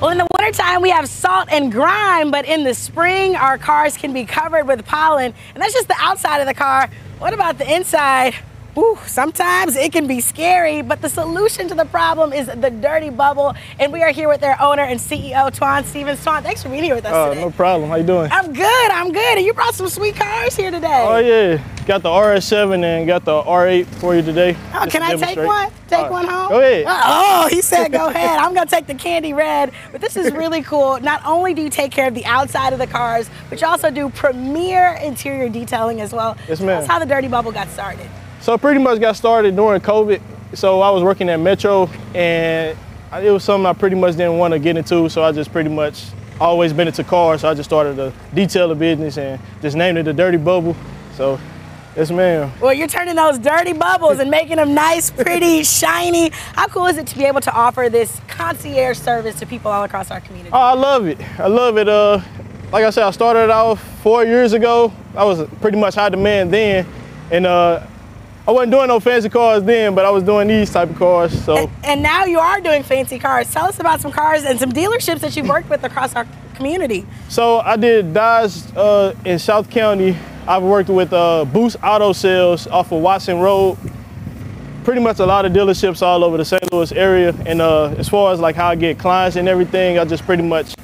Well, in the wintertime, we have salt and grime, but in the spring, our cars can be covered with pollen, and that's just the outside of the car. What about the inside? Ooh, sometimes it can be scary, but the solution to the problem is the dirty bubble. And we are here with their owner and CEO, Twan Stevens. Twan, thanks for being here with us Oh, today. no problem. How you doing? I'm good, I'm good. And you brought some sweet cars here today. Oh yeah, got the RS7 and got the R8 for you today. Oh, can to I take one? Take right. one home? Go ahead. Uh, oh, he said go ahead. I'm gonna take the candy red. But this is really cool. Not only do you take care of the outside of the cars, but you also do premier interior detailing as well. Yes, ma'am. us how the Dirty Bubble got started. So pretty much got started during COVID. So I was working at Metro and it was something I pretty much didn't want to get into. So I just pretty much always been into cars. So I just started to detail the business and just named it the Dirty Bubble. So yes ma'am. Well, you're turning those dirty bubbles and making them nice, pretty, shiny. How cool is it to be able to offer this concierge service to people all across our community? Oh, I love it. I love it. Uh, like I said, I started off four years ago. I was pretty much high demand then, and uh, I wasn't doing no fancy cars then, but I was doing these type of cars. So And, and now you are doing fancy cars. Tell us about some cars and some dealerships that you've worked with across our community. So I did Dodge uh, in South County. I've worked with uh, Boost Auto Sales off of Watson Road. Pretty much a lot of dealerships all over the St. Louis area. And uh, as far as like how I get clients and everything, I just pretty much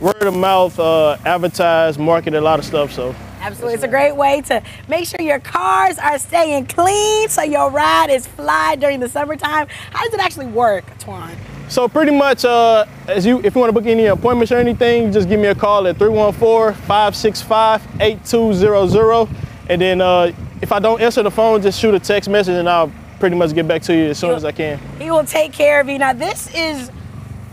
word of mouth, uh, advertise, market a lot of stuff. So Absolutely. It's a great way to make sure your cars are staying clean so your ride is fly during the summertime. How does it actually work, Twan? So pretty much, uh, as you, if you want to book any appointments or anything, just give me a call at 314-565-8200. And then uh, if I don't answer the phone, just shoot a text message and I'll pretty much get back to you as soon as I can. He will take care of you. Now, this is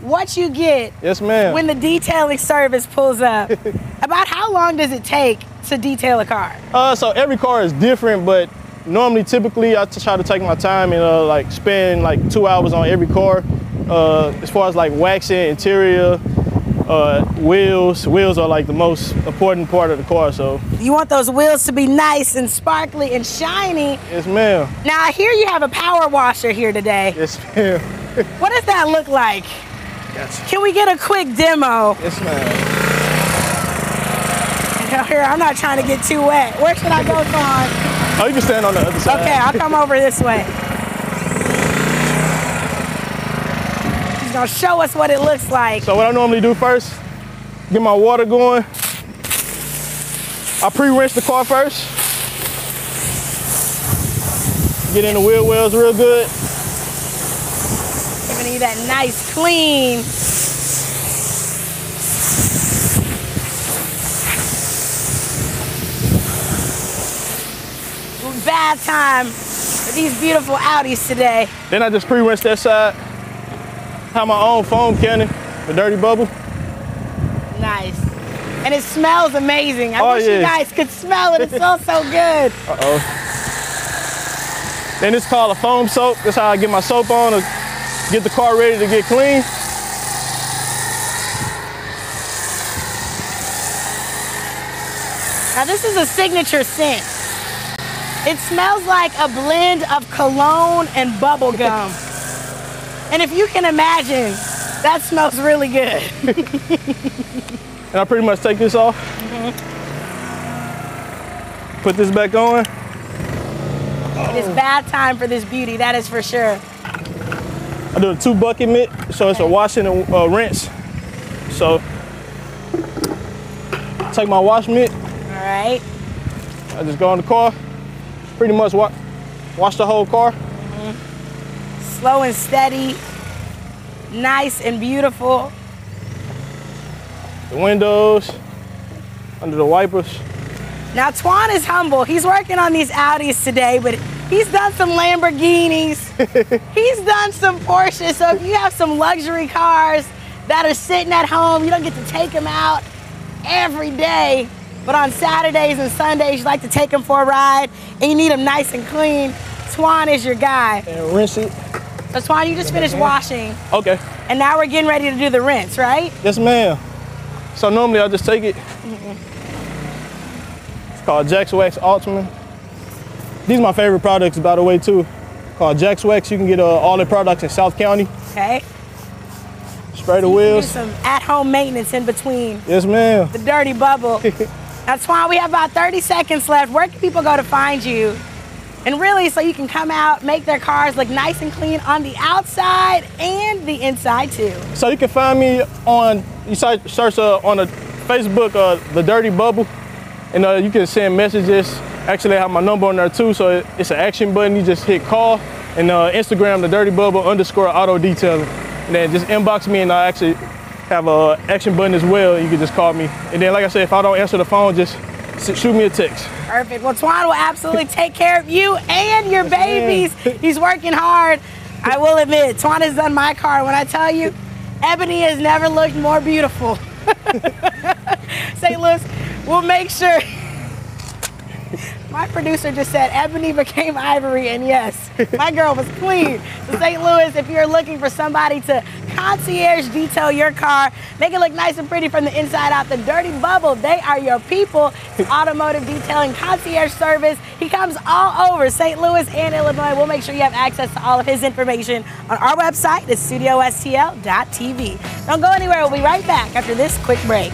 what you get Yes, ma'am. when the detailing service pulls up. About how long does it take to detail a car? Uh, so every car is different, but normally, typically, I try to take my time and uh, like spend like two hours on every car. Uh, as far as like waxing, interior, uh, wheels. Wheels are like the most important part of the car. So You want those wheels to be nice and sparkly and shiny. yes, ma'am. Now, I hear you have a power washer here today. Yes, ma'am. What does that look like? Gotcha. Can we get a quick demo? Yes, ma'am. Here, I'm not trying to get too wet. Where should I go, Twan? Oh, you can stand on the other side. Okay, I'll come over this way. Gonna show us what it looks like. So what I normally do first, get my water going. I pre-rinse the car first. Get in the wheel wells real good. Giving you that nice clean. Bath time for these beautiful Audis today. Then I just pre-rinse that side. Have my own foam cannon, the dirty bubble. Nice. And it smells amazing. I Oh, wish you guys could smell it. It smells so good. Uh-oh. Then it's called a foam soap. That's how I get my soap on to get the car ready to get clean. Now this is a signature scent. It smells like a blend of cologne and bubble gum. And if you can imagine, that smells really good. And I pretty much take this off. Put this back on. It is bad time for this beauty, that is for sure. I do a two bucket mitt, so it's a wash and uh, rinse. So take my wash mitt, All right. I just go in the car, pretty much wa- wash the whole car. Slow and steady, nice and beautiful. The windows, under the wipers. Now Twan is humble. He's working on these Audis today, but he's done some Lamborghinis. he's done some Porsches. So if you have some luxury cars that are sitting at home, you don't get to take them out every day, but on Saturdays and Sundays you like to take them for a ride and you need them nice and clean. Twan is your guy. And rinse it. So Twan, you just finished washing, Okay. and now we're getting ready to do the rinse, right? Yes, ma'am. So normally I just take it. It's called Jax Wax Ultimate. These are my favorite products, by the way, too. Called Jax Wax. You can get uh, all the products in South County. Okay. spray the You can do wheels. some at-home maintenance in between Yes, ma'am. the dirty bubble. That's why we have about 30 seconds left. Where can people go to find you? And really, so you can come out, make their cars look nice and clean on the outside and the inside too. So you can find me on you search, search uh, on the Facebook uh, the Dirty Bubble, and uh, you can send messages. Actually, I have my number on there too, so it- it's an action button. You just hit call, and uh, Instagram the Dirty Bubble underscore auto detailing, and then just inbox me, and I actually have a action button as well. You can just call me, and then like I said, if I don't answer the phone, just s- shoot me a text. Perfect. Well, Twan will absolutely take care of you and your babies. He's working hard. I will admit, Twan has done my car. When I tell you, Ebony has never looked more beautiful. St. Louis, we'll make sure. My producer just said Ebony became Ivory, and yes, my girl was clean. So St. Louis, if you're looking for somebody to concierge detail your car, make it look nice and pretty from the inside out, the Dirty Bubble, they are your people. It's automotive detailing concierge service. He comes all over St. Louis and Illinois. We'll make sure you have access to all of his information on our website at studiostl.tv. Don't go anywhere. We'll be right back after this quick break.